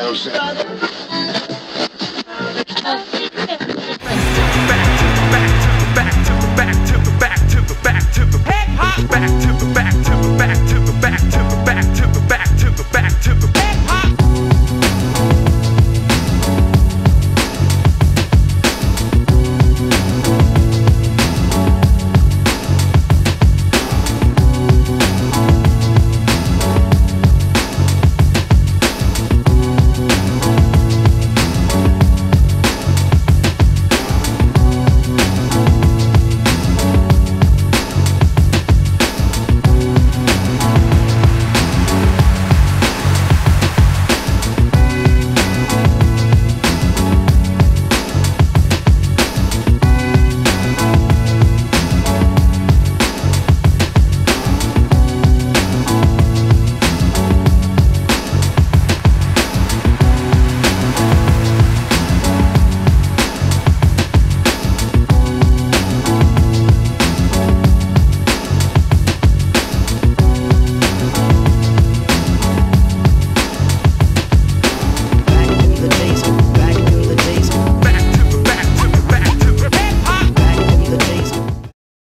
Joseph.